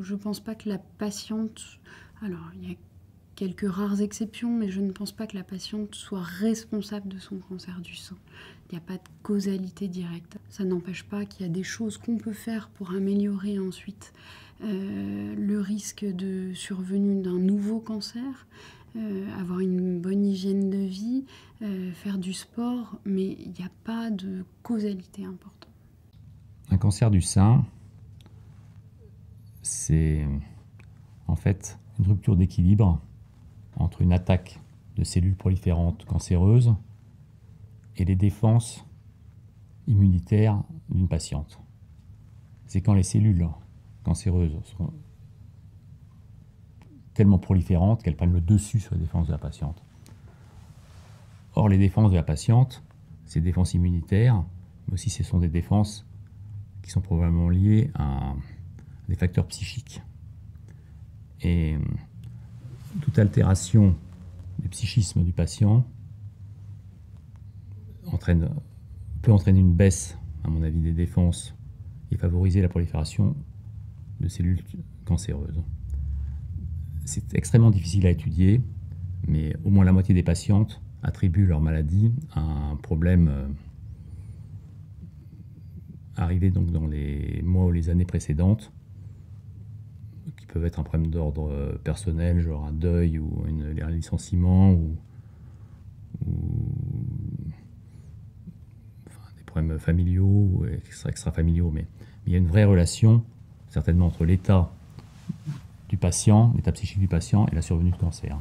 Je pense pas que la patiente. Alors, il y a quelques rares exceptions, mais je ne pense pas que la patiente soit responsable de son cancer du sein. Il n'y a pas de causalité directe. Ça n'empêche pas qu'il y a des choses qu'on peut faire pour améliorer ensuite euh, le risque de survenue d'un nouveau cancer, euh, avoir une bonne hygiène de vie, euh, faire du sport, mais il n'y a pas de causalité importante. Un cancer du sein, c'est en fait une rupture d'équilibre entre une attaque de cellules proliférantes cancéreuses et les défenses immunitaires d'une patiente. C'est quand les cellules cancéreuses sont tellement proliférantes qu'elles prennent le dessus sur les défenses de la patiente. Or, les défenses de la patiente, ces défenses immunitaires, mais aussi ce sont des défenses qui sont probablement liées à des facteurs psychiques. Et toute altération du psychisme du patient peut entraîner une baisse, à mon avis, des défenses et favoriser la prolifération de cellules cancéreuses. C'est extrêmement difficile à étudier, mais au moins la moitié des patientes attribuent leur maladie à un problème euh, arrivé donc dans les mois ou les années précédentes, peuvent être un problème d'ordre euh, personnel, genre un deuil ou un licenciement, ou, des problèmes familiaux ou extra, extra-familiaux. Mais, mais il y a une vraie relation, certainement, entre l'état du patient, l'état psychique du patient et la survenue de cancer.